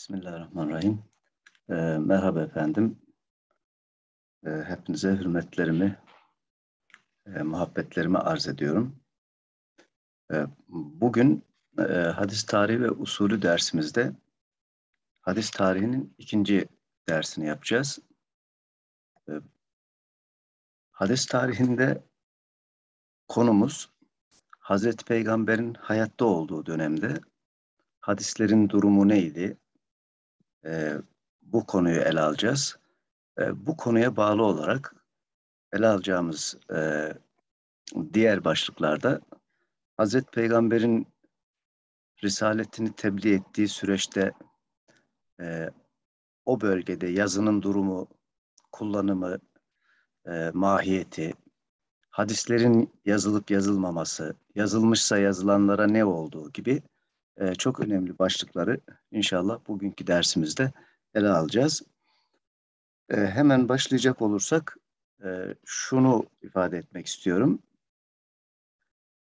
Bismillahirrahmanirrahim. E, merhaba efendim. E, hepinize hürmetlerimi, e, muhabbetlerimi arz ediyorum. E, bugün e, hadis tarihi ve usulü dersimizde hadis tarihinin ikinci dersini yapacağız. E, hadis tarihinde konumuz Hazreti Peygamber'in hayatta olduğu dönemde hadislerin durumu neydi? E, bu konuyu ele alacağız. E, bu konuya bağlı olarak ele alacağımız e, diğer başlıklarda Hazreti Peygamber'in risaletini tebliğ ettiği süreçte e, o bölgede yazının durumu, kullanımı, e, mahiyeti, hadislerin yazılıp yazılmaması, yazılmışsa yazılanlara ne olduğu gibi e, çok önemli başlıkları inşallah bugünkü dersimizde ele alacağız. E, hemen başlayacak olursak e, şunu ifade etmek istiyorum.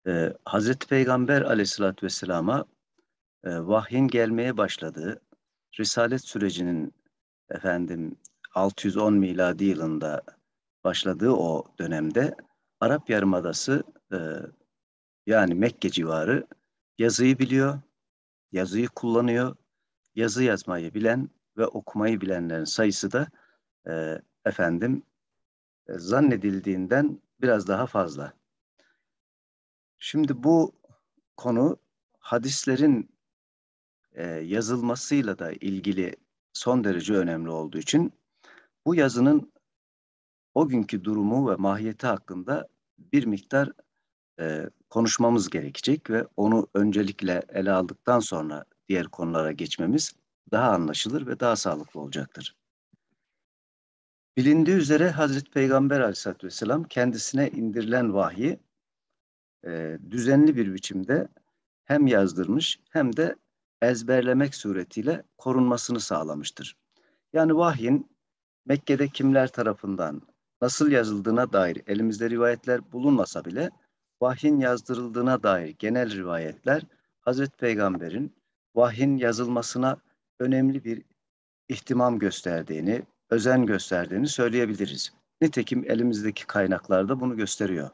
E, Hazreti Peygamber aleyhissalatü vesselama e, vahyin gelmeye başladığı, Risalet sürecinin efendim 610 miladi yılında başladığı o dönemde Arap Yarımadası e, yani Mekke civarı yazıyı biliyor, yazıyı kullanıyor. Yazı yazmayı bilen ve okumayı bilenlerin sayısı da e, efendim e, zannedildiğinden biraz daha fazla. Şimdi bu konu hadislerin e, yazılmasıyla da ilgili son derece önemli olduğu için bu yazının o günkü durumu ve mahiyeti hakkında bir miktar e, konuşmamız gerekecek ve onu öncelikle ele aldıktan sonra diğer konulara geçmemiz daha anlaşılır ve daha sağlıklı olacaktır. Bilindiği üzere Hazreti Peygamber aleyhissalatü vesselam kendisine indirilen vahyi e, düzenli bir biçimde hem yazdırmış hem de ezberlemek suretiyle korunmasını sağlamıştır. Yani vahyin Mekke'de kimler tarafından nasıl yazıldığına dair elimizde rivayetler bulunmasa bile vahyin yazdırıldığına dair genel rivayetler Hazreti Peygamber'in vahyin yazılmasına önemli bir ihtimam gösterdiğini, özen gösterdiğini söyleyebiliriz. Nitekim elimizdeki kaynaklarda bunu gösteriyor.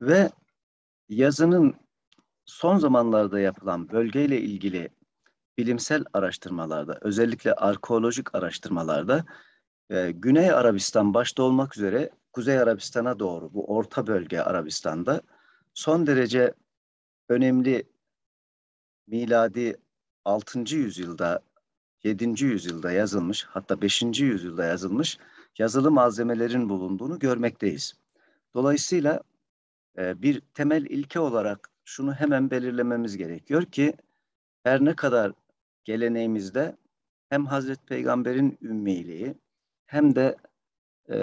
Ve yazının son zamanlarda yapılan bölgeyle ilgili bilimsel araştırmalarda, özellikle arkeolojik araştırmalarda e, Güney Arabistan başta olmak üzere Kuzey Arabistan'a doğru bu orta bölge Arabistan'da son derece önemli miladi 6. yüzyılda 7. yüzyılda yazılmış hatta 5. yüzyılda yazılmış yazılı malzemelerin bulunduğunu görmekteyiz. Dolayısıyla e, bir temel ilke olarak şunu hemen belirlememiz gerekiyor ki her ne kadar geleneğimizde hem Hazreti Peygamber'in ümmiliği hem de e,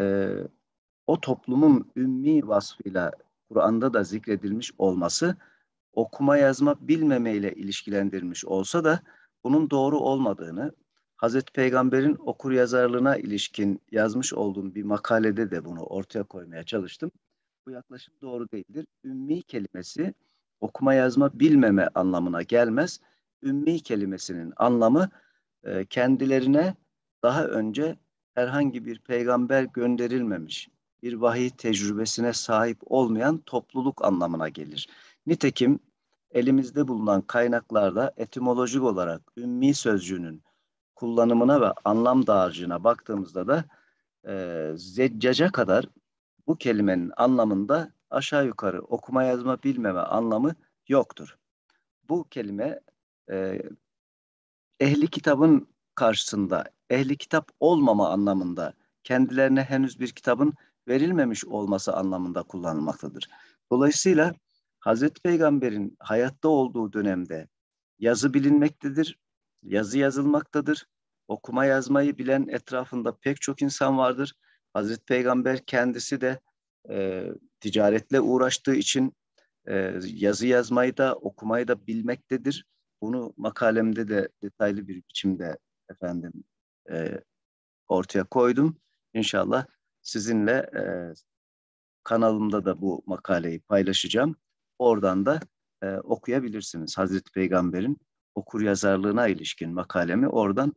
o toplumun ümmi vasfıyla Kur'an'da da zikredilmiş olması okuma yazma bilmemeyle ilişkilendirilmiş olsa da bunun doğru olmadığını Hazreti Peygamber'in okur yazarlığına ilişkin yazmış olduğum bir makalede de bunu ortaya koymaya çalıştım. Bu yaklaşım doğru değildir. Ümmi kelimesi okuma yazma bilmeme anlamına gelmez. Ümmi kelimesinin anlamı e, kendilerine daha önce herhangi bir peygamber gönderilmemiş, bir vahiy tecrübesine sahip olmayan topluluk anlamına gelir. Nitekim elimizde bulunan kaynaklarda etimolojik olarak ümmi sözcüğünün kullanımına ve anlam dağarcığına baktığımızda da e, zeccaca kadar bu kelimenin anlamında aşağı yukarı okuma yazma bilmeme anlamı yoktur. Bu kelime e, ehli kitabın karşısında ehli kitap olmama anlamında kendilerine henüz bir kitabın verilmemiş olması anlamında kullanılmaktadır. Dolayısıyla Hazreti Peygamber'in hayatta olduğu dönemde yazı bilinmektedir, yazı yazılmaktadır. Okuma yazmayı bilen etrafında pek çok insan vardır. Hazreti Peygamber kendisi de e, ticaretle uğraştığı için e, yazı yazmayı da okumayı da bilmektedir. Bunu makalemde de detaylı bir biçimde efendim e, ortaya koydum. İnşallah sizinle e, kanalımda da bu makaleyi paylaşacağım. Oradan da e, okuyabilirsiniz Hazreti Peygamber'in okur yazarlığına ilişkin makalemi oradan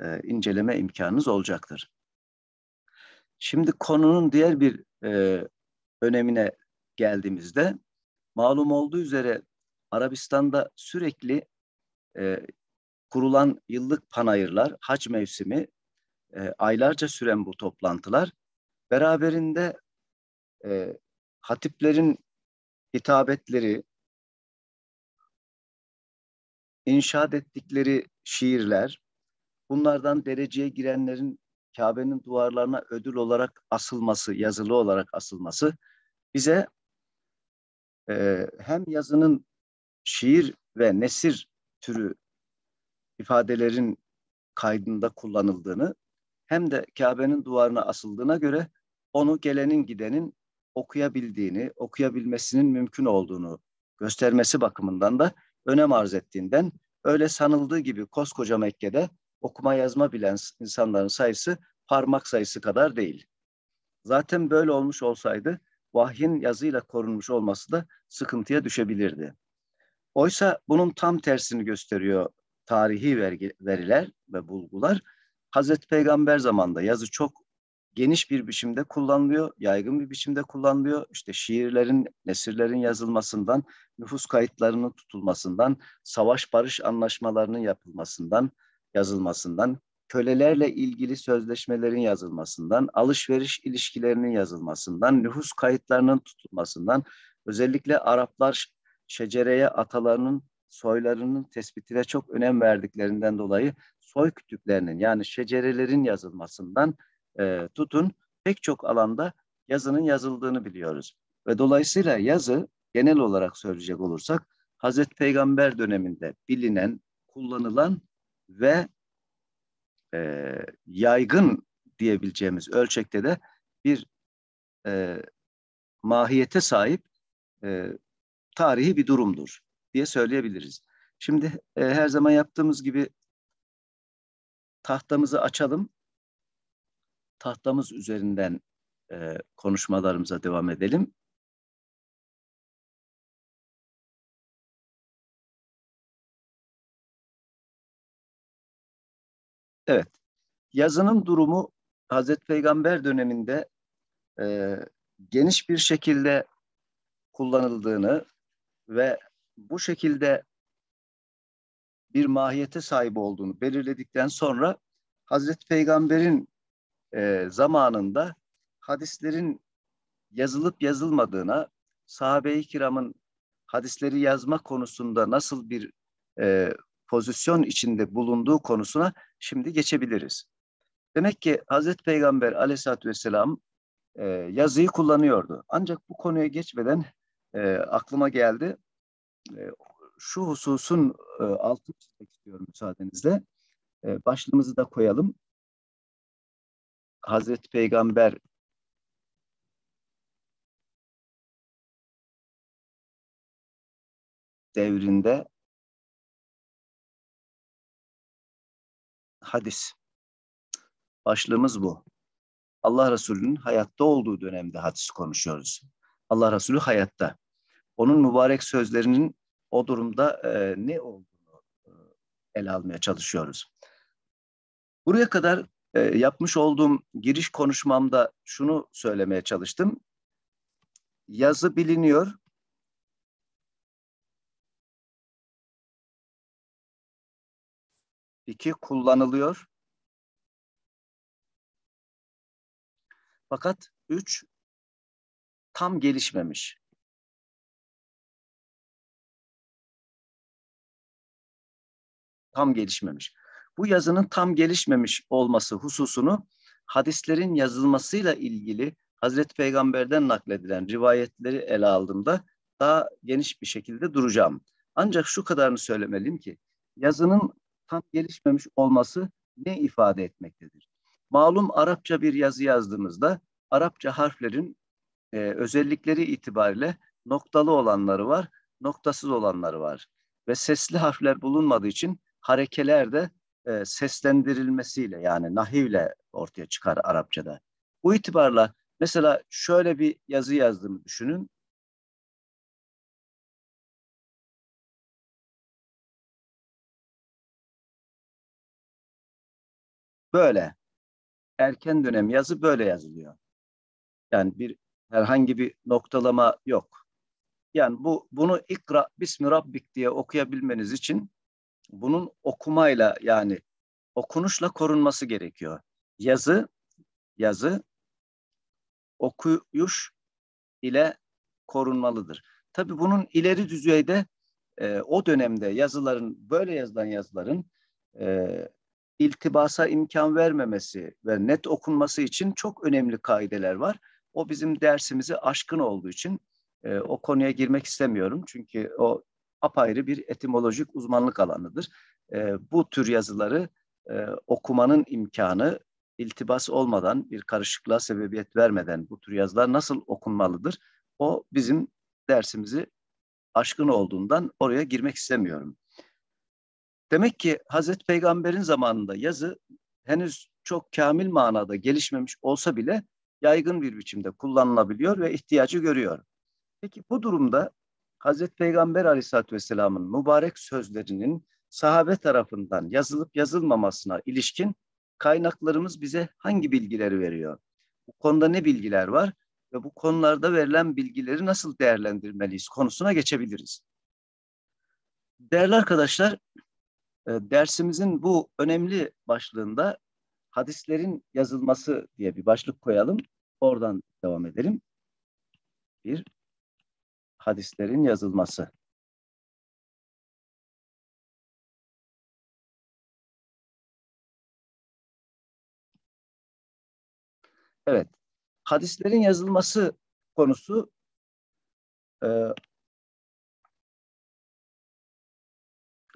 e, inceleme imkanınız olacaktır. Şimdi konunun diğer bir e, önemine geldiğimizde malum olduğu üzere Arabistan'da sürekli e, kurulan yıllık panayırlar, hac mevsimi, e, aylarca süren bu toplantılar beraberinde e, hatiplerin hitabetleri, inşaat ettikleri şiirler, bunlardan dereceye girenlerin Kabe'nin duvarlarına ödül olarak asılması, yazılı olarak asılması bize e, hem yazının şiir ve nesir türü ifadelerin kaydında kullanıldığını hem de Kabe'nin duvarına asıldığına göre onu gelenin gidenin okuyabildiğini, okuyabilmesinin mümkün olduğunu göstermesi bakımından da önem arz ettiğinden öyle sanıldığı gibi koskoca Mekke'de okuma yazma bilen insanların sayısı parmak sayısı kadar değil. Zaten böyle olmuş olsaydı vahyin yazıyla korunmuş olması da sıkıntıya düşebilirdi. Oysa bunun tam tersini gösteriyor tarihi vergi, veriler ve bulgular. Hazreti Peygamber zamanında yazı çok geniş bir biçimde kullanılıyor, yaygın bir biçimde kullanılıyor. İşte şiirlerin, nesirlerin yazılmasından, nüfus kayıtlarının tutulmasından, savaş barış anlaşmalarının yapılmasından, yazılmasından, kölelerle ilgili sözleşmelerin yazılmasından, alışveriş ilişkilerinin yazılmasından, nüfus kayıtlarının tutulmasından, özellikle Araplar şecereye atalarının soylarının tespitine çok önem verdiklerinden dolayı soy kütüklerinin yani şecerelerin yazılmasından e, tutun pek çok alanda yazının yazıldığını biliyoruz. Ve dolayısıyla yazı genel olarak söyleyecek olursak Hazreti Peygamber döneminde bilinen, kullanılan ve e, yaygın diyebileceğimiz ölçekte de bir e, mahiyete sahip e, tarihi bir durumdur diye söyleyebiliriz. Şimdi e, her zaman yaptığımız gibi tahtamızı açalım. Tahtamız üzerinden e, konuşmalarımıza devam edelim. Evet. Yazının durumu Hazreti Peygamber döneminde e, geniş bir şekilde kullanıldığını ve bu şekilde bir mahiyete sahip olduğunu belirledikten sonra Hazreti Peygamber'in e, zamanında hadislerin yazılıp yazılmadığına, sahabe-i kiramın hadisleri yazma konusunda nasıl bir e, pozisyon içinde bulunduğu konusuna şimdi geçebiliriz. Demek ki Hazreti Peygamber aleyhissalatü vesselam e, yazıyı kullanıyordu. Ancak bu konuya geçmeden e, aklıma geldi. Şu hususun altını çizmek istiyorum müsaadenizle. Başlığımızı da koyalım. Hazreti Peygamber devrinde hadis. Başlığımız bu. Allah Resulü'nün hayatta olduğu dönemde hadis konuşuyoruz. Allah Resulü hayatta. Onun mübarek sözlerinin o durumda e, ne olduğunu e, ele almaya çalışıyoruz. Buraya kadar e, yapmış olduğum giriş konuşmamda şunu söylemeye çalıştım. Yazı biliniyor. İki, kullanılıyor. Fakat üç, tam gelişmemiş. Tam gelişmemiş. Bu yazının tam gelişmemiş olması hususunu hadislerin yazılmasıyla ilgili Hazreti Peygamber'den nakledilen rivayetleri ele aldığımda daha geniş bir şekilde duracağım. Ancak şu kadarını söylemeliyim ki yazının tam gelişmemiş olması ne ifade etmektedir? Malum Arapça bir yazı yazdığımızda Arapça harflerin e, özellikleri itibariyle noktalı olanları var, noktasız olanları var. Ve sesli harfler bulunmadığı için harekelerde e, seslendirilmesiyle yani nahivle ortaya çıkar Arapçada. Bu itibarla mesela şöyle bir yazı yazdığımı düşünün. Böyle. Erken dönem yazı böyle yazılıyor. Yani bir herhangi bir noktalama yok. Yani bu bunu ikra bismi rabbik diye okuyabilmeniz için bunun okumayla yani okunuşla korunması gerekiyor. Yazı yazı okuyuş ile korunmalıdır. Tabi bunun ileri düzeyde e, o dönemde yazıların böyle yazılan yazıların e, iltibasa imkan vermemesi ve net okunması için çok önemli kaideler var. O bizim dersimizi aşkın olduğu için e, o konuya girmek istemiyorum. Çünkü o apayrı bir etimolojik uzmanlık alanıdır. E, bu tür yazıları e, okumanın imkanı iltibas olmadan, bir karışıklığa sebebiyet vermeden bu tür yazılar nasıl okunmalıdır? O bizim dersimizi aşkın olduğundan oraya girmek istemiyorum. Demek ki Hazreti Peygamber'in zamanında yazı henüz çok kamil manada gelişmemiş olsa bile yaygın bir biçimde kullanılabiliyor ve ihtiyacı görüyor. Peki bu durumda Hazreti Peygamber Aleyhisselatü Vesselam'ın mübarek sözlerinin sahabe tarafından yazılıp yazılmamasına ilişkin kaynaklarımız bize hangi bilgileri veriyor? Bu konuda ne bilgiler var ve bu konularda verilen bilgileri nasıl değerlendirmeliyiz konusuna geçebiliriz. Değerli arkadaşlar, e, dersimizin bu önemli başlığında hadislerin yazılması diye bir başlık koyalım. Oradan devam edelim. Bir, hadislerin yazılması. Evet, hadislerin yazılması konusu e,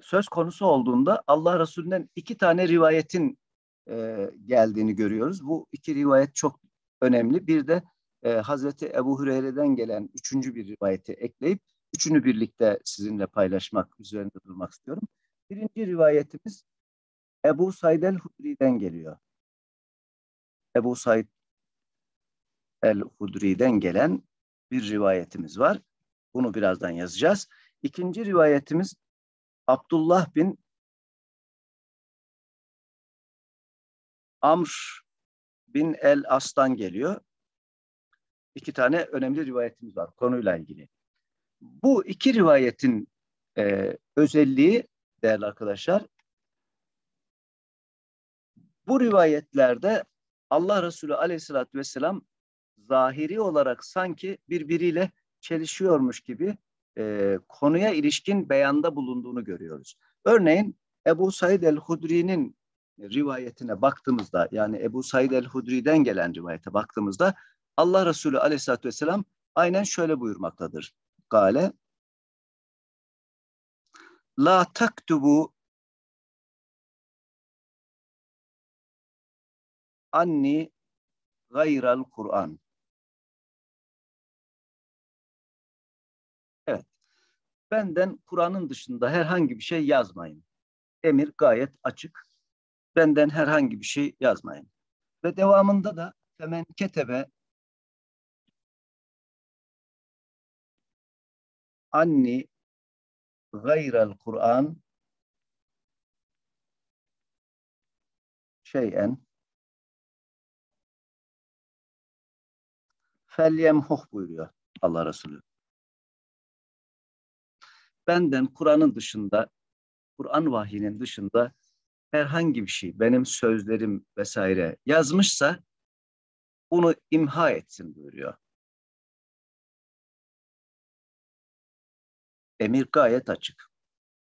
söz konusu olduğunda Allah Resulü'nden iki tane rivayetin e, geldiğini görüyoruz. Bu iki rivayet çok önemli. Bir de e, Hazreti Ebu Hureyre'den gelen üçüncü bir rivayeti ekleyip üçünü birlikte sizinle paylaşmak üzerinde durmak istiyorum. Birinci rivayetimiz Ebu Said el-Hudri'den geliyor. Ebu Said el-Hudri'den gelen bir rivayetimiz var. Bunu birazdan yazacağız. İkinci rivayetimiz Abdullah bin Amr bin El As'tan geliyor. İki tane önemli rivayetimiz var konuyla ilgili. Bu iki rivayetin e, özelliği değerli arkadaşlar, bu rivayetlerde Allah Resulü Aleyhisselatü vesselam zahiri olarak sanki birbiriyle çelişiyormuş gibi e, konuya ilişkin beyanda bulunduğunu görüyoruz. Örneğin Ebu Said el-Hudri'nin rivayetine baktığımızda yani Ebu Said el-Hudri'den gelen rivayete baktığımızda Allah Resulü aleyhissalatü vesselam aynen şöyle buyurmaktadır. Gale La taktubu anni gayral Kur'an. Evet. Benden Kur'an'ın dışında herhangi bir şey yazmayın. Emir gayet açık. Benden herhangi bir şey yazmayın. Ve devamında da femen ketebe anni gayral Kur'an şeyen felyemhuh buyuruyor Allah Resulü. Benden Kur'an'ın dışında, Kur'an vahyinin dışında herhangi bir şey, benim sözlerim vesaire yazmışsa bunu imha etsin buyuruyor. Emir gayet açık.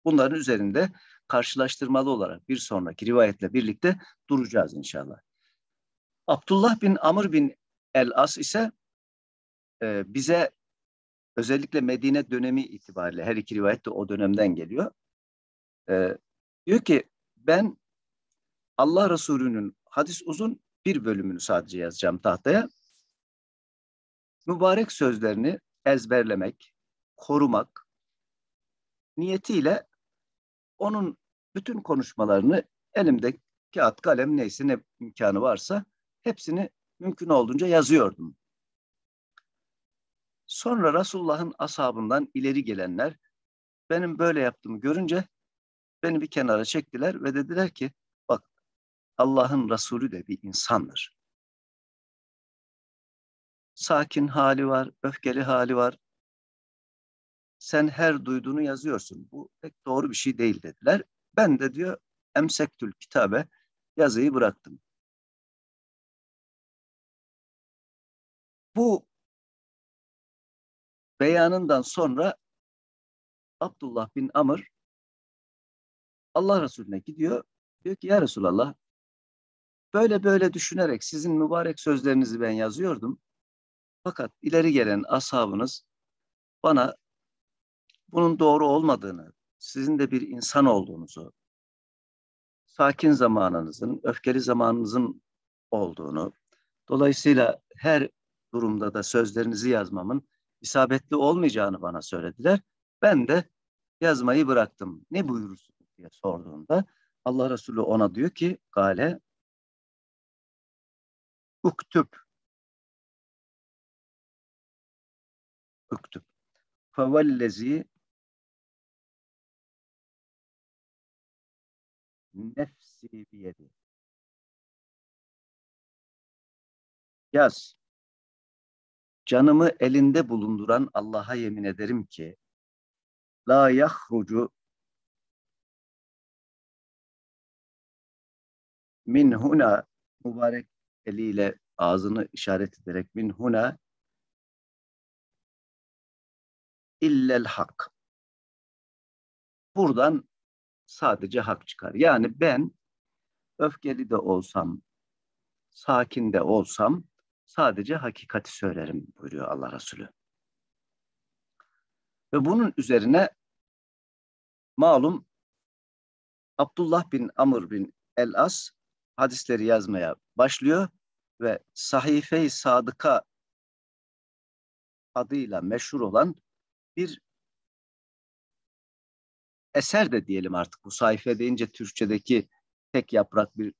Bunların üzerinde karşılaştırmalı olarak bir sonraki rivayetle birlikte duracağız inşallah. Abdullah bin Amr bin El-As ise e, bize özellikle Medine dönemi itibariyle her iki rivayet de o dönemden geliyor. E, diyor ki ben Allah Resulü'nün hadis uzun bir bölümünü sadece yazacağım tahtaya. Mübarek sözlerini ezberlemek, korumak niyetiyle onun bütün konuşmalarını elimde kağıt kalem neyse ne imkanı varsa hepsini mümkün olduğunca yazıyordum. Sonra Resulullah'ın ashabından ileri gelenler benim böyle yaptığımı görünce beni bir kenara çektiler ve dediler ki bak Allah'ın Resulü de bir insandır. Sakin hali var, öfkeli hali var. Sen her duyduğunu yazıyorsun. Bu pek doğru bir şey değil dediler. Ben de diyor emsektül kitabe yazıyı bıraktım. Bu beyanından sonra Abdullah bin Amr Allah Resulüne gidiyor. Diyor ki ya Resulallah böyle böyle düşünerek sizin mübarek sözlerinizi ben yazıyordum. Fakat ileri gelen ashabınız bana bunun doğru olmadığını, sizin de bir insan olduğunuzu, sakin zamanınızın, öfkeli zamanınızın olduğunu, dolayısıyla her durumda da sözlerinizi yazmamın isabetli olmayacağını bana söylediler. Ben de yazmayı bıraktım. Ne buyurursunuz diye sorduğunda Allah Resulü ona diyor ki gale uktüp uktüp fevellezi nefsi biyedi yaz canımı elinde bulunduran Allah'a yemin ederim ki la yahrucu min huna mübarek eliyle ağzını işaret ederek min huna illel hak. Buradan sadece hak çıkar. Yani ben öfkeli de olsam, sakin de olsam sadece hakikati söylerim buyuruyor Allah Resulü. Ve bunun üzerine malum Abdullah bin Amr bin El-As hadisleri yazmaya başlıyor ve Sahife-i Sadıka adıyla meşhur olan bir eser de diyelim artık. Bu sayfa deyince Türkçedeki tek yaprak bir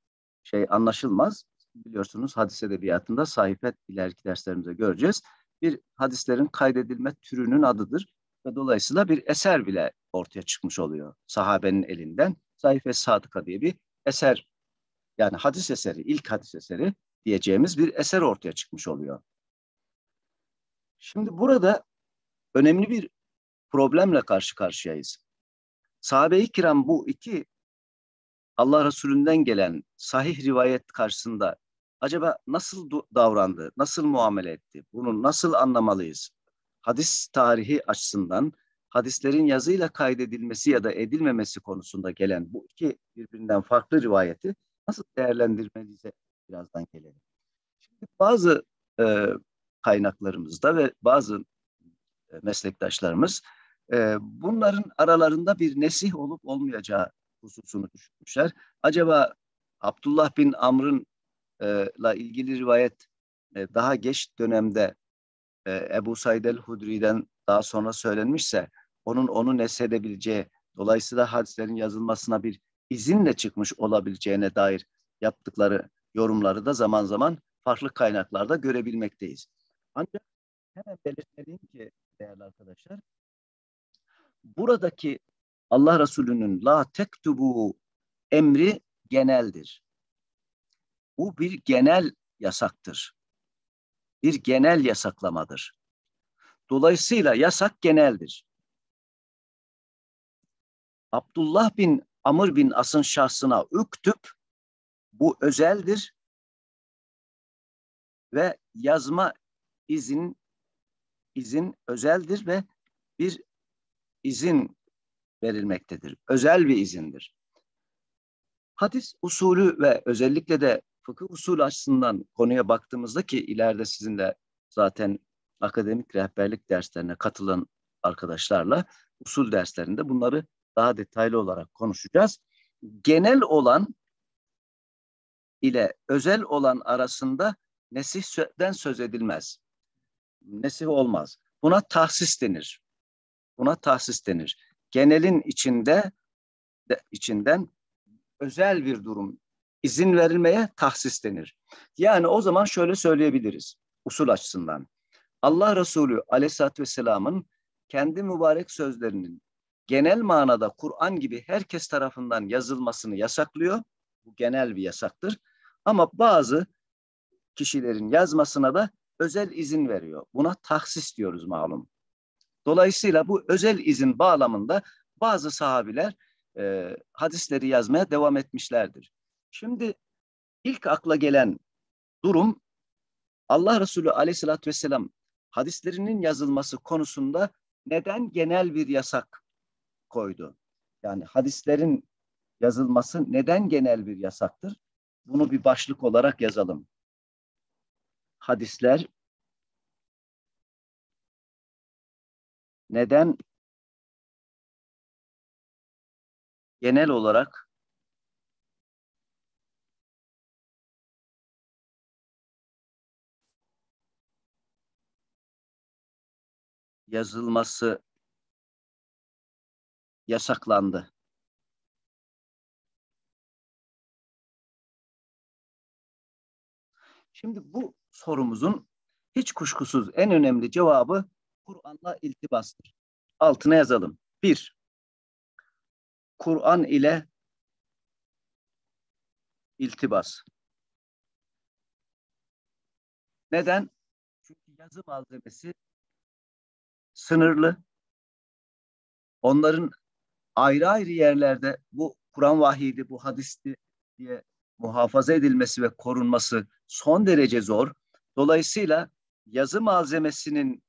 şey anlaşılmaz. Biliyorsunuz hadis edebiyatında sayfet ileriki derslerimizde göreceğiz. Bir hadislerin kaydedilme türünün adıdır ve dolayısıyla bir eser bile ortaya çıkmış oluyor sahabenin elinden. Sayfe Sadıka diye bir eser yani hadis eseri, ilk hadis eseri diyeceğimiz bir eser ortaya çıkmış oluyor. Şimdi burada önemli bir problemle karşı karşıyayız. Sahabe-i kiram bu iki Allah Resulü'nden gelen sahih rivayet karşısında acaba nasıl davrandı, nasıl muamele etti, bunu nasıl anlamalıyız? Hadis tarihi açısından hadislerin yazıyla kaydedilmesi ya da edilmemesi konusunda gelen bu iki birbirinden farklı rivayeti nasıl değerlendirmeliyize birazdan gelelim. Şimdi bazı e, kaynaklarımızda ve bazı e, meslektaşlarımız bunların aralarında bir nesih olup olmayacağı hususunu düşünmüşler. Acaba Abdullah bin Amr'ın la ilgili rivayet daha geç dönemde e, Ebu Said el-Hudri'den daha sonra söylenmişse onun onu neshedebileceği dolayısıyla hadislerin yazılmasına bir izinle çıkmış olabileceğine dair yaptıkları yorumları da zaman zaman farklı kaynaklarda görebilmekteyiz. Ancak hemen belirtmeliyim ki değerli arkadaşlar, buradaki Allah Resulü'nün la tektubu emri geneldir. Bu bir genel yasaktır. Bir genel yasaklamadır. Dolayısıyla yasak geneldir. Abdullah bin Amr bin As'ın şahsına üktüp bu özeldir ve yazma izin izin özeldir ve bir izin verilmektedir. Özel bir izindir. Hadis usulü ve özellikle de fıkıh usulü açısından konuya baktığımızda ki ileride sizin de zaten akademik rehberlik derslerine katılan arkadaşlarla usul derslerinde bunları daha detaylı olarak konuşacağız. Genel olan ile özel olan arasında nesihden söz edilmez. Nesih olmaz. Buna tahsis denir. Buna tahsis denir. Genelin içinde de, içinden özel bir durum izin verilmeye tahsis denir. Yani o zaman şöyle söyleyebiliriz usul açısından. Allah Resulü aleyhissalatü vesselamın kendi mübarek sözlerinin genel manada Kur'an gibi herkes tarafından yazılmasını yasaklıyor. Bu genel bir yasaktır. Ama bazı kişilerin yazmasına da özel izin veriyor. Buna tahsis diyoruz malum. Dolayısıyla bu özel izin bağlamında bazı sahabiler e, hadisleri yazmaya devam etmişlerdir. Şimdi ilk akla gelen durum Allah Resulü aleyhissalatü vesselam hadislerinin yazılması konusunda neden genel bir yasak koydu? Yani hadislerin yazılması neden genel bir yasaktır? Bunu bir başlık olarak yazalım. Hadisler neden genel olarak yazılması yasaklandı. Şimdi bu sorumuzun hiç kuşkusuz en önemli cevabı Kur'an'la iltibastır. Altına yazalım. Bir, Kur'an ile iltibas. Neden? Çünkü yazı malzemesi sınırlı. Onların ayrı ayrı yerlerde bu Kur'an vahiydi, bu hadisti diye muhafaza edilmesi ve korunması son derece zor. Dolayısıyla yazı malzemesinin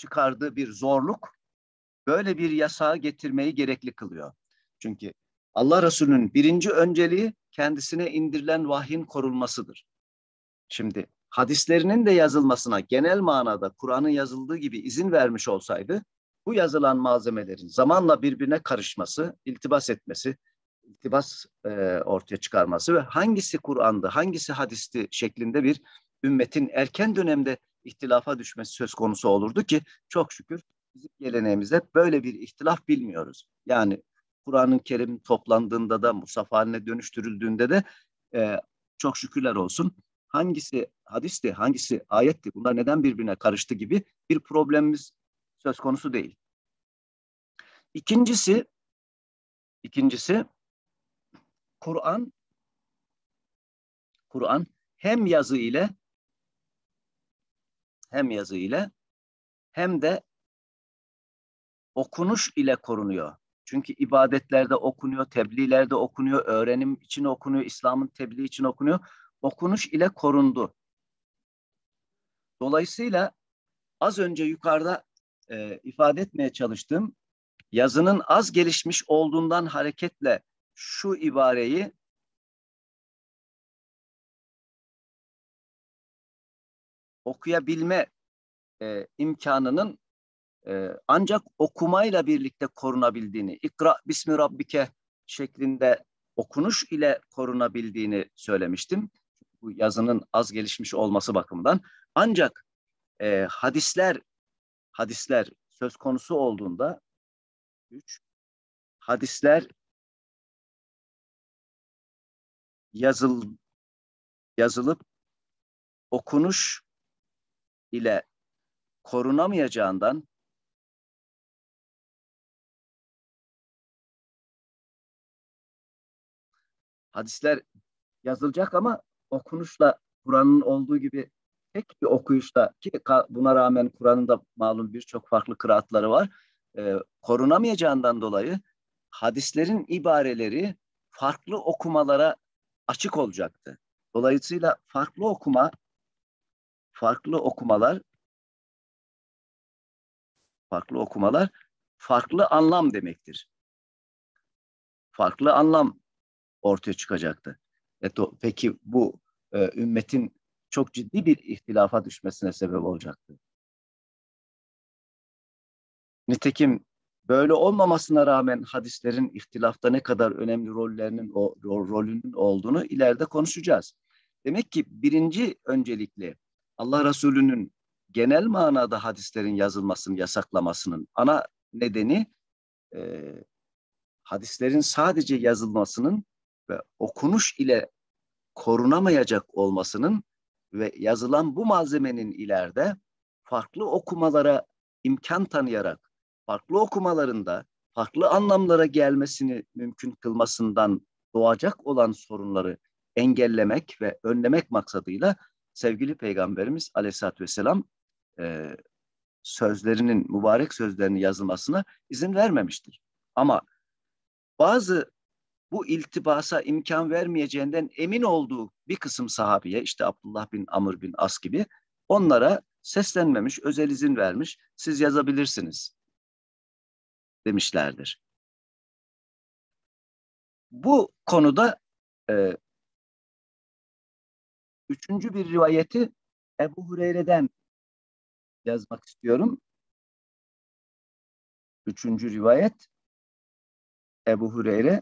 çıkardığı bir zorluk böyle bir yasağı getirmeyi gerekli kılıyor. Çünkü Allah Resulü'nün birinci önceliği kendisine indirilen vahyin korunmasıdır. Şimdi hadislerinin de yazılmasına genel manada Kur'an'ın yazıldığı gibi izin vermiş olsaydı bu yazılan malzemelerin zamanla birbirine karışması, iltibas etmesi, iltibas e, ortaya çıkarması ve hangisi Kur'an'dı, hangisi hadisti şeklinde bir ümmetin erken dönemde ihtilafa düşmesi söz konusu olurdu ki çok şükür bizim geleneğimizde böyle bir ihtilaf bilmiyoruz. Yani Kur'an-ı Kerim toplandığında da musaf haline dönüştürüldüğünde de e, çok şükürler olsun hangisi hadisti, hangisi ayetti, bunlar neden birbirine karıştı gibi bir problemimiz söz konusu değil. İkincisi, ikincisi Kur'an Kur'an hem yazı ile hem yazı ile hem de okunuş ile korunuyor. Çünkü ibadetlerde okunuyor, tebliğlerde okunuyor, öğrenim için okunuyor, İslam'ın tebliği için okunuyor. Okunuş ile korundu. Dolayısıyla az önce yukarıda e, ifade etmeye çalıştığım yazının az gelişmiş olduğundan hareketle şu ibareyi okuyabilme e, imkanının e, ancak okumayla birlikte korunabildiğini, ikra bismi rabbike şeklinde okunuş ile korunabildiğini söylemiştim. Bu yazının az gelişmiş olması bakımından. Ancak e, hadisler hadisler söz konusu olduğunda üç hadisler yazıl yazılıp okunuş ile korunamayacağından hadisler yazılacak ama okunuşla Kur'an'ın olduğu gibi tek bir okuyuşta ki buna rağmen Kur'an'ın da malum birçok farklı kıraatları var. E, korunamayacağından dolayı hadislerin ibareleri farklı okumalara açık olacaktı. Dolayısıyla farklı okuma, farklı okumalar, farklı okumalar farklı anlam demektir. Farklı anlam ortaya çıkacaktı. Evet, peki bu e, ümmetin çok ciddi bir ihtilafa düşmesine sebep olacaktı. Nitekim böyle olmamasına rağmen hadislerin ihtilafta ne kadar önemli rollerinin o rolünün olduğunu ileride konuşacağız. Demek ki birinci öncelikli Allah Resulü'nün genel manada hadislerin yazılmasını yasaklamasının ana nedeni e, hadislerin sadece yazılmasının ve okunuş ile korunamayacak olmasının ve yazılan bu malzemenin ileride farklı okumalara imkan tanıyarak farklı okumalarında farklı anlamlara gelmesini mümkün kılmasından doğacak olan sorunları engellemek ve önlemek maksadıyla sevgili Peygamberimiz Aleyhisselatü Vesselam e, sözlerinin, mübarek sözlerinin yazılmasına izin vermemiştir. Ama bazı bu iltibasa imkan vermeyeceğinden emin olduğu bir kısım sahabiye, işte Abdullah bin Amr bin As gibi onlara seslenmemiş, özel izin vermiş, siz yazabilirsiniz demişlerdir. Bu konuda e, üçüncü bir rivayeti Ebu Hureyre'den yazmak istiyorum. Üçüncü rivayet Ebu Hureyre.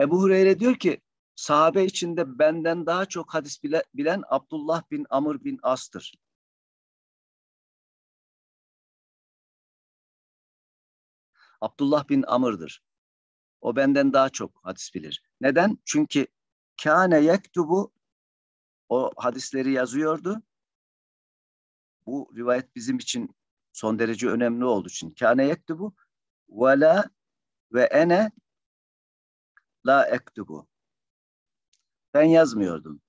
Ebu Hureyre diyor ki sahabe içinde benden daha çok hadis bile, bilen Abdullah bin Amr bin As'tır. Abdullah bin Amr'dır. O benden daha çok hadis bilir. Neden? Çünkü kâne yektubu o hadisleri yazıyordu. Bu rivayet bizim için son derece önemli olduğu için. Kâne yektubu ve la ve ene la ektubu. Ben yazmıyordum.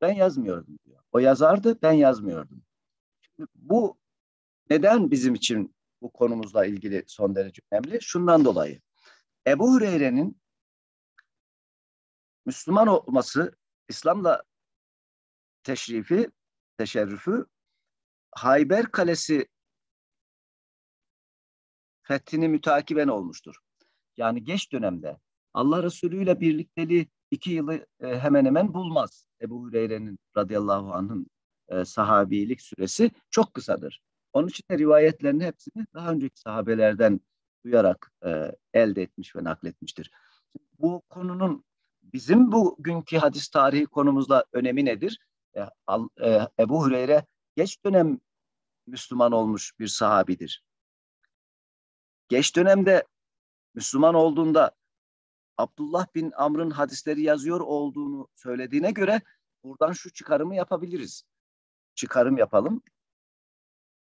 Ben yazmıyordum diyor. O yazardı, ben yazmıyordum. Bu neden bizim için bu konumuzla ilgili son derece önemli? Şundan dolayı. Ebu Hureyre'nin Müslüman olması, İslam'la teşrifi, teşerrüfü Hayber Kalesi fethini mütakiben olmuştur. Yani geç dönemde Allah Resulü ile birlikteliği iki yılı e, hemen hemen bulmaz. Ebu Hureyre'nin radıyallahu anh'ın e, sahabilik süresi çok kısadır. Onun için de rivayetlerin hepsini daha önceki sahabelerden duyarak e, elde etmiş ve nakletmiştir. Bu konunun bizim bugünkü hadis tarihi konumuzla önemi nedir? E, e, Ebu Hureyre geç dönem Müslüman olmuş bir sahabidir. Geç dönemde Müslüman olduğunda Abdullah bin Amr'ın hadisleri yazıyor olduğunu söylediğine göre buradan şu çıkarımı yapabiliriz. Çıkarım yapalım.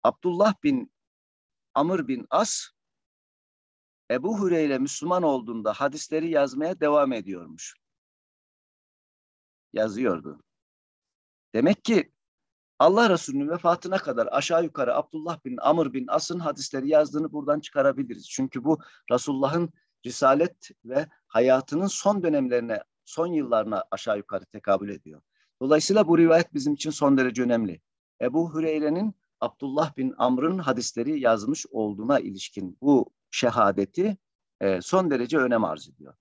Abdullah bin Amr bin As Ebu Hureyre Müslüman olduğunda hadisleri yazmaya devam ediyormuş. Yazıyordu. Demek ki Allah Resulü'nün vefatına kadar aşağı yukarı Abdullah bin Amr bin As'ın hadisleri yazdığını buradan çıkarabiliriz. Çünkü bu Resulullah'ın risalet ve hayatının son dönemlerine, son yıllarına aşağı yukarı tekabül ediyor. Dolayısıyla bu rivayet bizim için son derece önemli. Ebu Hureyre'nin Abdullah bin Amr'ın hadisleri yazmış olduğuna ilişkin bu şehadeti e, son derece önem arz ediyor.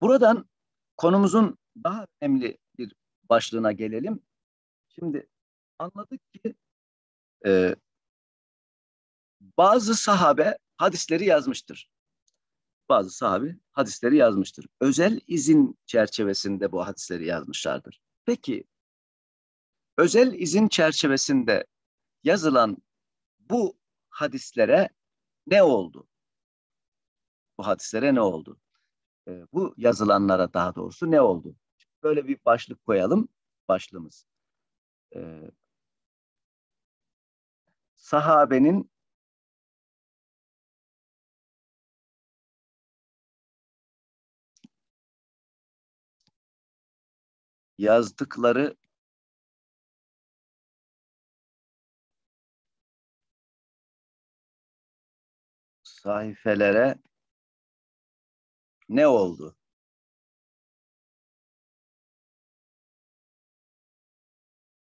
Buradan konumuzun daha önemli bir başlığına gelelim. Şimdi anladık ki e, bazı sahabe hadisleri yazmıştır. Bazı sahabe hadisleri yazmıştır. Özel izin çerçevesinde bu hadisleri yazmışlardır. Peki özel izin çerçevesinde yazılan bu hadislere ne oldu? Bu hadislere ne oldu? E, bu yazılanlara daha doğrusu ne oldu? Böyle bir başlık koyalım. Başlığımız. E, sahabenin yazdıkları sayfelere ne oldu?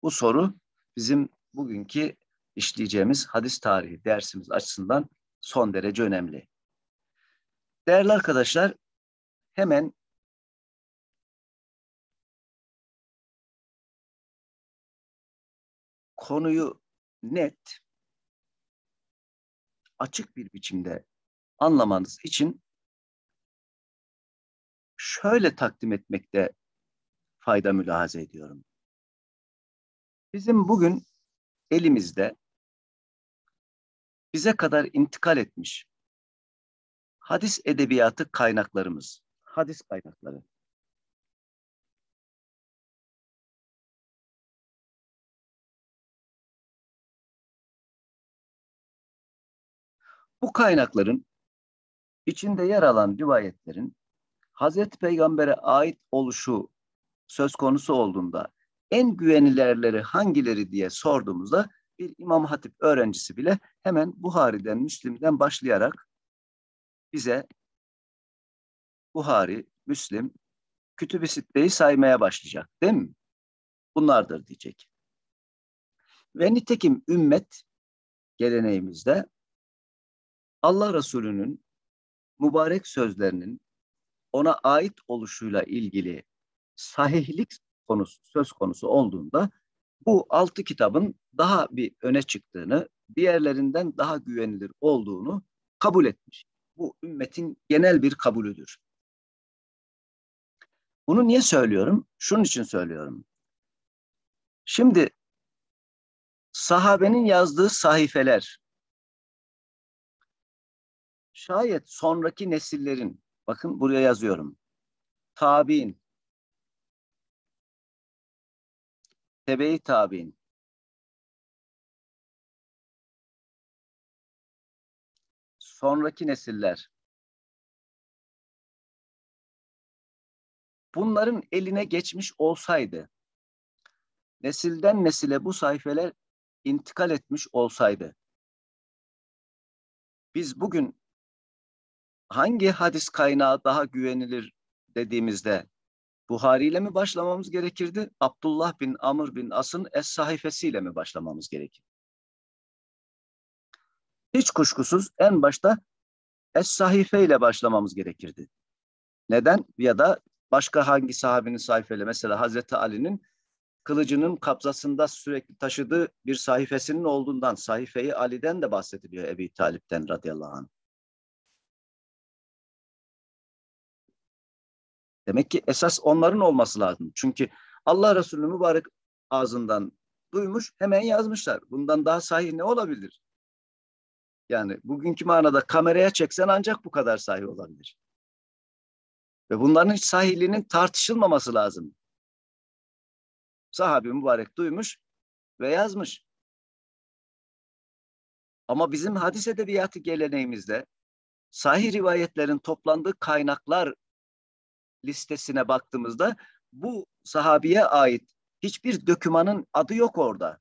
Bu soru bizim bugünkü işleyeceğimiz hadis tarihi dersimiz açısından son derece önemli. Değerli arkadaşlar, hemen konuyu net, açık bir biçimde anlamanız için şöyle takdim etmekte fayda mülahaza ediyorum. Bizim bugün elimizde bize kadar intikal etmiş hadis edebiyatı kaynaklarımız, hadis kaynakları. Bu kaynakların içinde yer alan rivayetlerin Hazreti Peygamber'e ait oluşu söz konusu olduğunda en güvenilirleri hangileri diye sorduğumuzda bir İmam Hatip öğrencisi bile hemen Buhari'den, Müslim'den başlayarak bize Buhari, Müslim, Kütüb-i Sitte'yi saymaya başlayacak değil mi? Bunlardır diyecek. Ve nitekim ümmet geleneğimizde Allah Resulü'nün mübarek sözlerinin ona ait oluşuyla ilgili sahihlik konusu söz konusu olduğunda bu altı kitabın daha bir öne çıktığını, diğerlerinden daha güvenilir olduğunu kabul etmiş. Bu ümmetin genel bir kabulüdür. Bunu niye söylüyorum? Şunun için söylüyorum. Şimdi sahabenin yazdığı sahifeler şayet sonraki nesillerin bakın buraya yazıyorum. Tabi'in. Tebe-i tabi'in. Sonraki nesiller. Bunların eline geçmiş olsaydı nesilden nesile bu sayfeler intikal etmiş olsaydı biz bugün hangi hadis kaynağı daha güvenilir dediğimizde Buhari ile mi başlamamız gerekirdi? Abdullah bin Amr bin As'ın Es-Sahifesiyle mi başlamamız gerekir? Hiç kuşkusuz en başta Es-Sahife ile başlamamız gerekirdi. Neden? Ya da başka hangi sahabenin sayfayla mesela Hazreti Ali'nin kılıcının kabzasında sürekli taşıdığı bir sayfasının olduğundan sayfeyi Ali'den de bahsediliyor Ebi Talip'ten radıyallahu anh. Demek ki esas onların olması lazım. Çünkü Allah Resulü mübarek ağzından duymuş hemen yazmışlar. Bundan daha sahih ne olabilir? Yani bugünkü manada kameraya çeksen ancak bu kadar sahih olabilir. Ve bunların hiç sahihliğinin tartışılmaması lazım. Sahabi mübarek duymuş ve yazmış. Ama bizim hadis edebiyatı geleneğimizde sahih rivayetlerin toplandığı kaynaklar listesine baktığımızda bu sahabiye ait hiçbir dökümanın adı yok orada.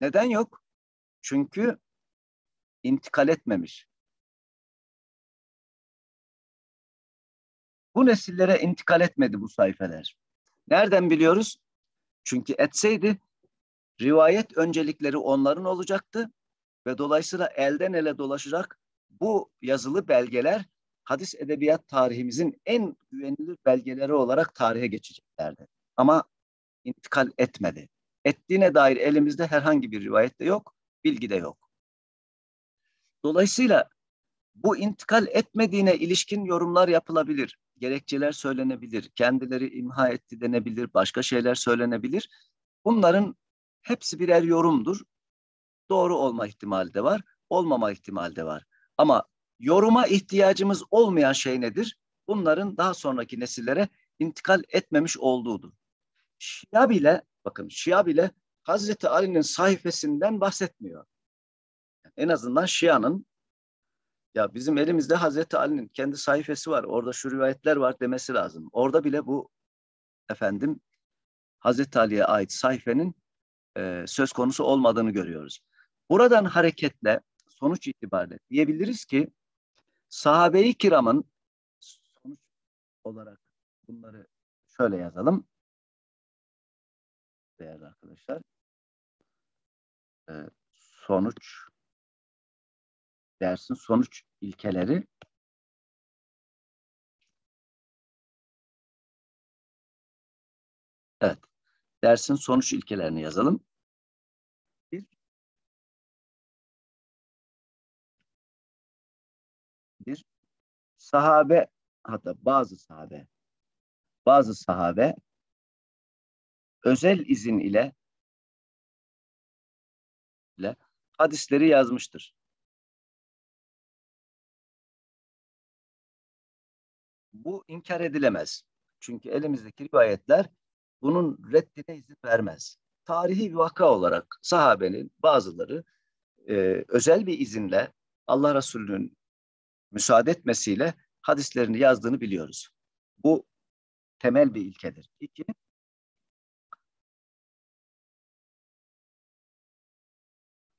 Neden yok? Çünkü intikal etmemiş. Bu nesillere intikal etmedi bu sayfeler. Nereden biliyoruz? Çünkü etseydi rivayet öncelikleri onların olacaktı ve dolayısıyla elden ele dolaşacak bu yazılı belgeler hadis edebiyat tarihimizin en güvenilir belgeleri olarak tarihe geçeceklerdi. Ama intikal etmedi. Ettiğine dair elimizde herhangi bir rivayet de yok, bilgi de yok. Dolayısıyla bu intikal etmediğine ilişkin yorumlar yapılabilir. Gerekçeler söylenebilir. Kendileri imha etti denebilir. Başka şeyler söylenebilir. Bunların hepsi birer yorumdur. Doğru olma ihtimali de var. Olmama ihtimali de var. Ama yoruma ihtiyacımız olmayan şey nedir? Bunların daha sonraki nesillere intikal etmemiş olduğudur. Şia bile, bakın Şia bile Hazreti Ali'nin sayfasından bahsetmiyor. En azından Şia'nın ya bizim elimizde Hazreti Ali'nin kendi sayfası var. Orada şu rivayetler var demesi lazım. Orada bile bu efendim Hazreti Ali'ye ait sayfenin e, söz konusu olmadığını görüyoruz. Buradan hareketle sonuç itibariyle diyebiliriz ki sahabe-i kiramın sonuç olarak bunları şöyle yazalım. Değerli arkadaşlar. E, sonuç dersin sonuç ilkeleri Evet. Dersin sonuç ilkelerini yazalım. Bir sahabe hatta bazı sahabe bazı sahabe özel izin ile ile hadisleri yazmıştır. Bu inkar edilemez. Çünkü elimizdeki rivayetler bunun reddine izin vermez. Tarihi bir vaka olarak sahabenin bazıları e, özel bir izinle Allah Resulü'nün müsaade etmesiyle hadislerini yazdığını biliyoruz. Bu temel bir ilkedir. İki,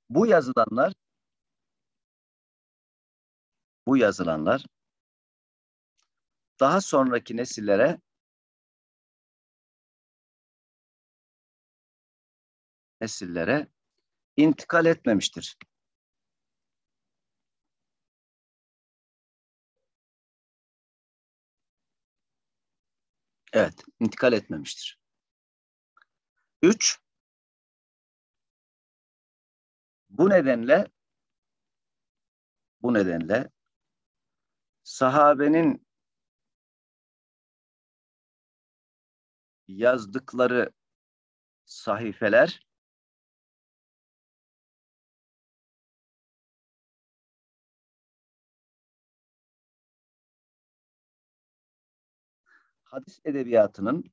bu yazılanlar bu yazılanlar daha sonraki nesillere nesillere intikal etmemiştir. Evet, intikal etmemiştir. Üç, bu nedenle bu nedenle sahabenin yazdıkları sahifeler hadis edebiyatının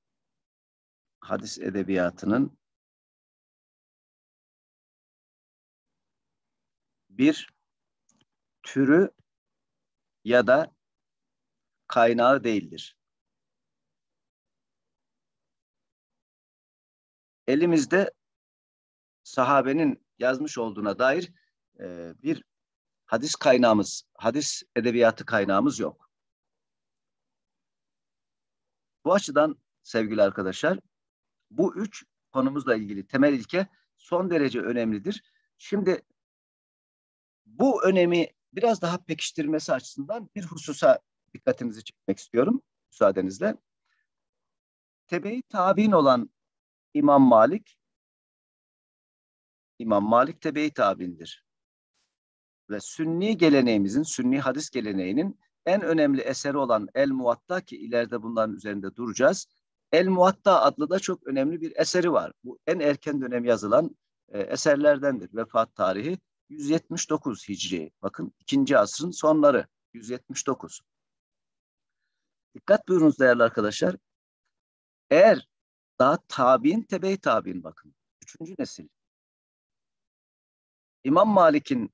hadis edebiyatının bir türü ya da kaynağı değildir. Elimizde sahabenin yazmış olduğuna dair e, bir hadis kaynağımız, hadis edebiyatı kaynağımız yok. Bu açıdan sevgili arkadaşlar, bu üç konumuzla ilgili temel ilke son derece önemlidir. Şimdi bu önemi biraz daha pekiştirmesi açısından bir hususa dikkatinizi çekmek istiyorum müsaadenizle. Tebe-i tabi'in olan İmam Malik, İmam Malik tebe-i tabi'indir. Ve sünni geleneğimizin, sünni hadis geleneğinin en önemli eseri olan El Muvatta ki ileride bunların üzerinde duracağız. El Muvatta adlı da çok önemli bir eseri var. Bu en erken dönem yazılan e, eserlerdendir. Vefat tarihi 179 Hicri. Bakın ikinci asrın sonları 179. Dikkat buyurunuz değerli arkadaşlar. Eğer daha tabi'in tebe tabi'in bakın. Üçüncü nesil. İmam Malik'in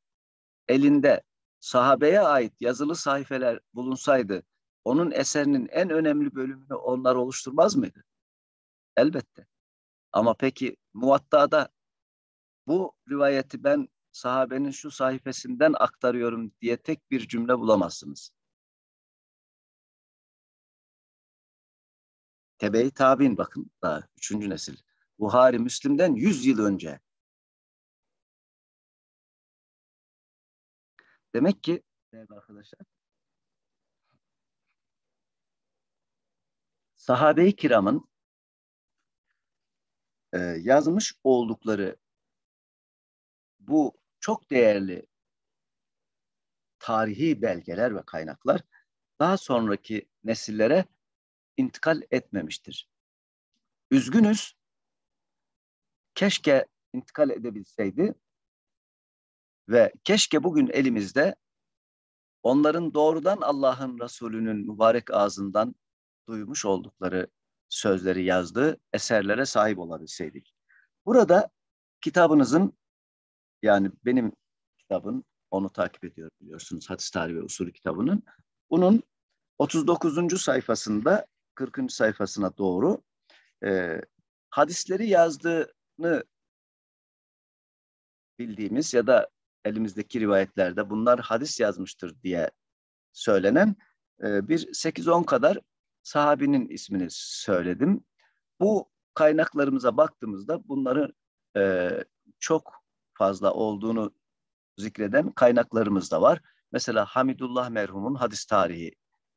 elinde sahabeye ait yazılı sayfeler bulunsaydı onun eserinin en önemli bölümünü onlar oluşturmaz mıydı? Elbette. Ama peki Muvatta'da bu rivayeti ben sahabenin şu sayfasından aktarıyorum diye tek bir cümle bulamazsınız. Tebe-i Tabin bakın daha üçüncü nesil. Buhari Müslim'den yüz yıl önce. Demek ki değerli arkadaşlar sahabe-i kiramın e, yazmış oldukları bu çok değerli tarihi belgeler ve kaynaklar daha sonraki nesillere intikal etmemiştir. Üzgünüz. Keşke intikal edebilseydi ve keşke bugün elimizde onların doğrudan Allah'ın Resulü'nün mübarek ağzından duymuş oldukları sözleri yazdığı eserlere sahip olabilseydik. Burada kitabınızın yani benim kitabın onu takip ediyor biliyorsunuz hadis tarihi ve usulü kitabının. Bunun 39. sayfasında 40. sayfasına doğru e, hadisleri yazdığını bildiğimiz ya da elimizdeki rivayetlerde bunlar hadis yazmıştır diye söylenen e, bir 8-10 kadar sahabinin ismini söyledim. Bu kaynaklarımıza baktığımızda bunları e, çok fazla olduğunu zikreden kaynaklarımız da var. Mesela Hamidullah merhumun hadis tarihi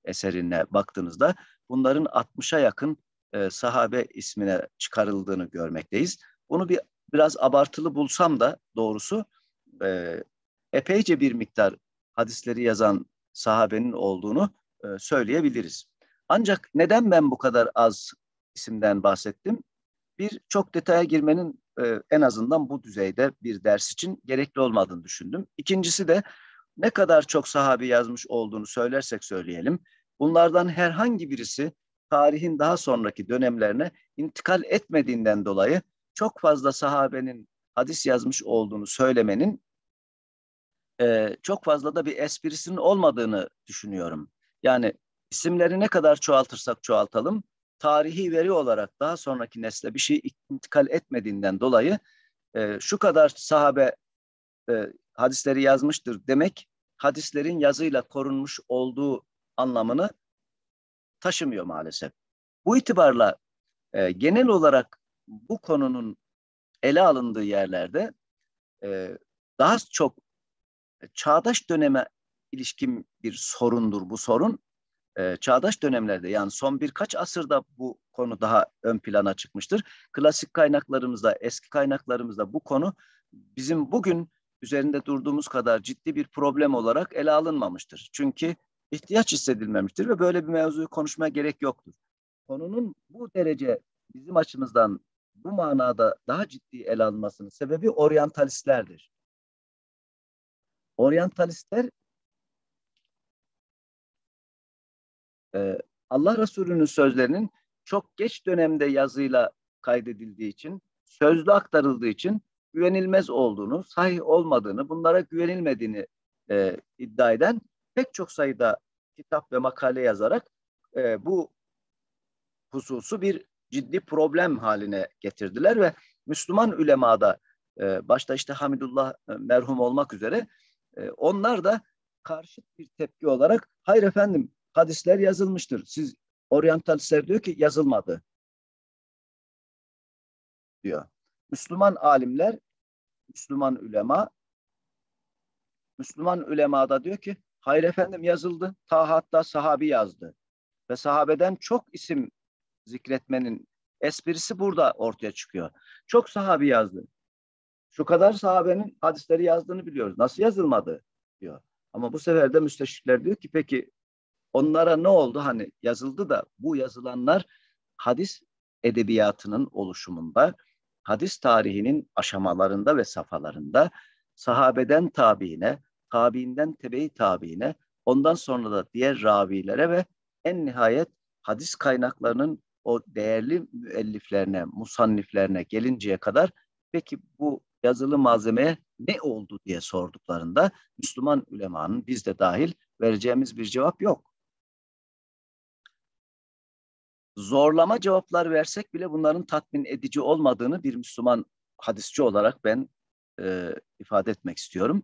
eserine baktığınızda bunların 60'a yakın e, sahabe ismine çıkarıldığını görmekteyiz. Bunu bir biraz abartılı bulsam da doğrusu e, epeyce bir miktar hadisleri yazan sahabenin olduğunu e, söyleyebiliriz. Ancak neden ben bu kadar az isimden bahsettim? Bir çok detaya girmenin e, en azından bu düzeyde bir ders için gerekli olmadığını düşündüm. İkincisi de ne kadar çok sahabi yazmış olduğunu söylersek söyleyelim. Bunlardan herhangi birisi tarihin daha sonraki dönemlerine intikal etmediğinden dolayı çok fazla sahabenin hadis yazmış olduğunu söylemenin e, çok fazla da bir esprisinin olmadığını düşünüyorum. Yani isimleri ne kadar çoğaltırsak çoğaltalım, tarihi veri olarak daha sonraki nesle bir şey intikal etmediğinden dolayı e, şu kadar sahabe e, hadisleri yazmıştır demek, hadislerin yazıyla korunmuş olduğu anlamını taşımıyor maalesef. Bu itibarla e, genel olarak bu konunun ele alındığı yerlerde e, daha çok çağdaş döneme ilişkin bir sorundur bu sorun. Ee, çağdaş dönemlerde yani son birkaç asırda bu konu daha ön plana çıkmıştır. Klasik kaynaklarımızda, eski kaynaklarımızda bu konu bizim bugün üzerinde durduğumuz kadar ciddi bir problem olarak ele alınmamıştır. Çünkü ihtiyaç hissedilmemiştir ve böyle bir mevzuyu konuşmaya gerek yoktur. Konunun bu derece bizim açımızdan bu manada daha ciddi ele alınmasının sebebi oryantalistlerdir. Oryantalistler e, Allah Resulü'nün sözlerinin çok geç dönemde yazıyla kaydedildiği için, sözlü aktarıldığı için güvenilmez olduğunu, sahih olmadığını, bunlara güvenilmediğini e, iddia eden pek çok sayıda kitap ve makale yazarak e, bu hususu bir ciddi problem haline getirdiler ve Müslüman ulemada e, başta işte Hamidullah e, merhum olmak üzere e, onlar da karşıt bir tepki olarak hayır efendim hadisler yazılmıştır. Siz oryantalistler diyor ki yazılmadı diyor. Müslüman alimler, Müslüman ulema Müslüman ulema da diyor ki hayır efendim yazıldı. Ta hatta sahabi yazdı. Ve sahabeden çok isim zikretmenin esprisi burada ortaya çıkıyor. Çok sahabi yazdı. Şu kadar sahabenin hadisleri yazdığını biliyoruz. Nasıl yazılmadı diyor. Ama bu sefer de müsteşrikler diyor ki peki onlara ne oldu? Hani yazıldı da bu yazılanlar hadis edebiyatının oluşumunda, hadis tarihinin aşamalarında ve safhalarında sahabeden tabiine, tabiinden tebe-i tabiine, ondan sonra da diğer ravilere ve en nihayet hadis kaynaklarının o değerli müelliflerine, musanniflerine gelinceye kadar peki bu yazılı malzemeye ne oldu diye sorduklarında Müslüman ulemanın biz de dahil vereceğimiz bir cevap yok. Zorlama cevaplar versek bile bunların tatmin edici olmadığını bir Müslüman hadisçi olarak ben e, ifade etmek istiyorum.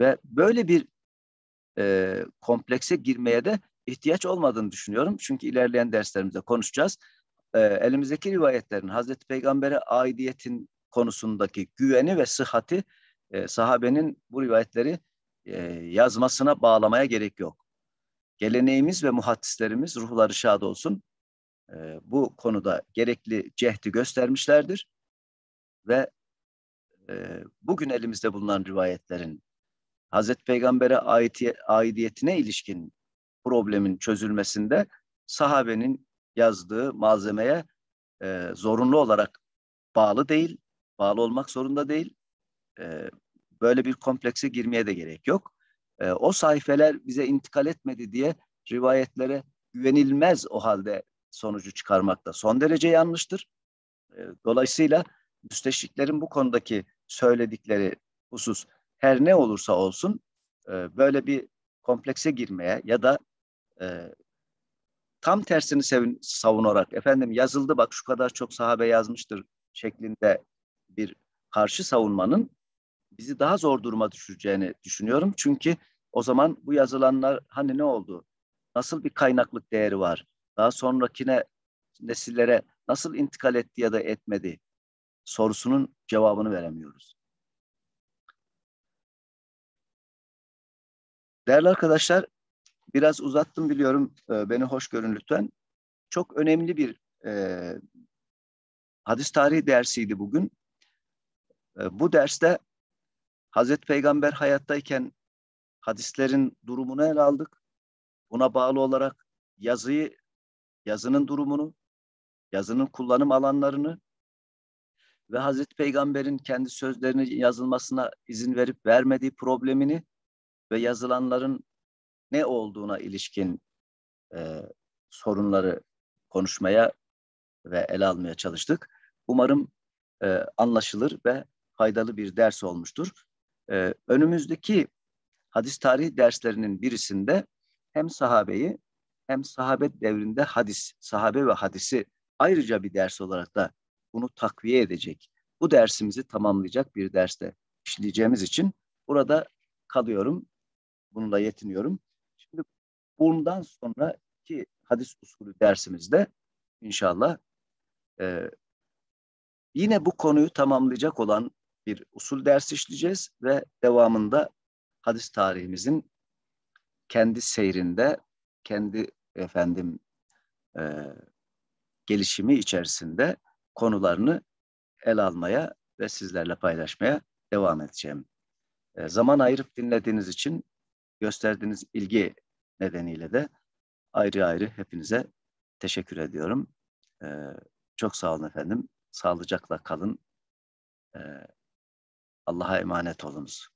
Ve böyle bir e, komplekse girmeye de ihtiyaç olmadığını düşünüyorum. Çünkü ilerleyen derslerimizde konuşacağız. E, elimizdeki rivayetlerin Hazreti Peygamber'e aidiyetin konusundaki güveni ve sıhhati e, sahabenin bu rivayetleri e, yazmasına bağlamaya gerek yok. Geleneğimiz ve muhaddislerimiz ruhları şad olsun. E, bu konuda gerekli cehdi göstermişlerdir. Ve e, bugün elimizde bulunan rivayetlerin Hazreti Peygamber'e aidiyetine ilişkin problemin çözülmesinde sahabenin yazdığı malzemeye e, zorunlu olarak bağlı değil, bağlı olmak zorunda değil. E, böyle bir komplekse girmeye de gerek yok. E, o sayfeler bize intikal etmedi diye rivayetlere güvenilmez o halde sonucu çıkarmak da son derece yanlıştır. E, dolayısıyla müsteşriklerin bu konudaki söyledikleri husus her ne olursa olsun e, böyle bir komplekse girmeye ya da e, tam tersini savunarak efendim yazıldı bak şu kadar çok sahabe yazmıştır şeklinde bir karşı savunmanın bizi daha zor duruma düşüreceğini düşünüyorum. Çünkü o zaman bu yazılanlar hani ne oldu? Nasıl bir kaynaklık değeri var? Daha sonrakine nesillere nasıl intikal etti ya da etmedi? Sorusunun cevabını veremiyoruz. Değerli arkadaşlar, biraz uzattım biliyorum. E, beni hoş görün lütfen. Çok önemli bir e, hadis tarihi dersiydi bugün. E, bu derste Hazreti Peygamber hayattayken hadislerin durumunu ele aldık. Buna bağlı olarak yazıyı, yazının durumunu, yazının kullanım alanlarını ve Hazreti Peygamber'in kendi sözlerinin yazılmasına izin verip vermediği problemini ve yazılanların ne olduğuna ilişkin e, sorunları konuşmaya ve ele almaya çalıştık. Umarım e, anlaşılır ve faydalı bir ders olmuştur. E, önümüzdeki hadis tarihi derslerinin birisinde hem sahabeyi hem sahabet devrinde hadis, sahabe ve hadisi ayrıca bir ders olarak da bunu takviye edecek. Bu dersimizi tamamlayacak bir derste işleyeceğimiz için burada kalıyorum. Bununla yetiniyorum. Şimdi bundan sonraki hadis usulü dersimizde inşallah e, yine bu konuyu tamamlayacak olan bir usul ders işleyeceğiz ve devamında hadis tarihimizin kendi seyrinde, kendi efendim e, gelişimi içerisinde konularını el almaya ve sizlerle paylaşmaya devam edeceğim. E, zaman ayırıp dinlediğiniz için gösterdiğiniz ilgi nedeniyle de ayrı ayrı hepinize teşekkür ediyorum. E, çok sağ olun efendim. Sağlıcakla kalın. E, Allah'a emanet olunuz.